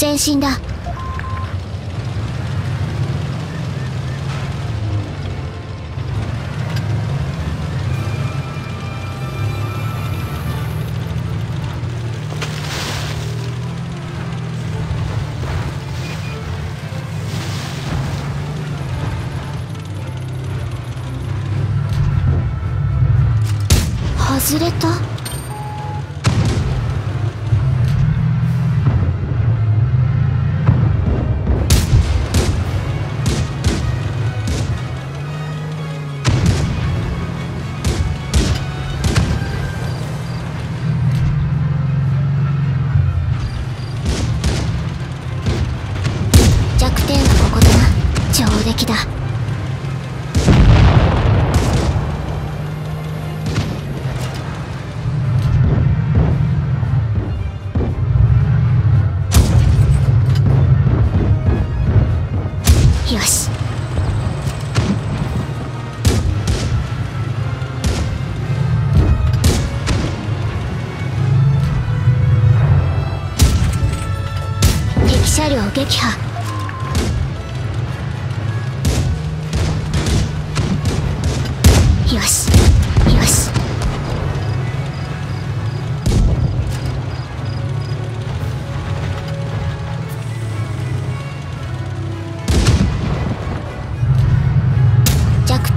前進だ。外れた？上出来だ。よし。敵車両撃破。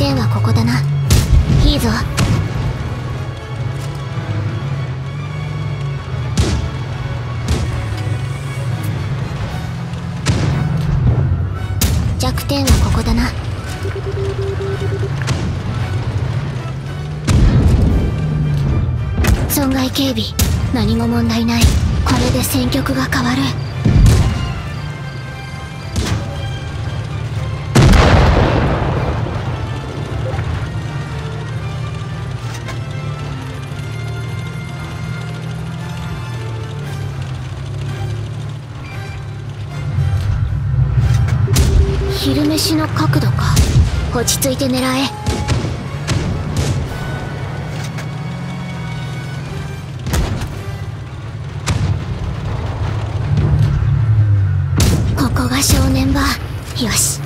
点はここだな。いいぞ。弱点はここだな。損害警備。何も問題ない。これで戦局が変わる。昼飯の角度か。落ち着いて狙え。ここが正念場。よし。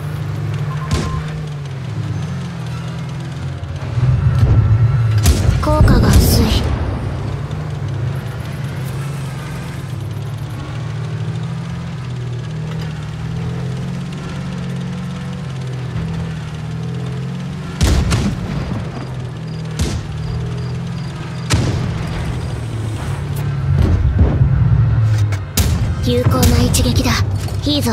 有効な一撃だ。いいぞ。